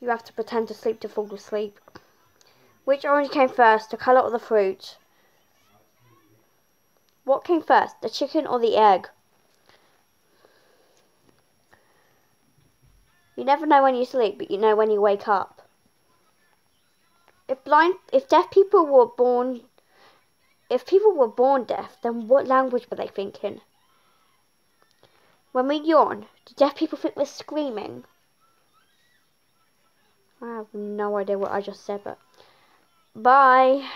You have to pretend to sleep to fall asleep. Which orange came first, the colour or the fruit? What came first, the chicken or the egg? You never know when you sleep, but you know when you wake up. If blind, if deaf people were born, if people were born deaf, then what language were they thinking? When we yawn, do deaf people think we're screaming? I have no idea what I just said, but bye.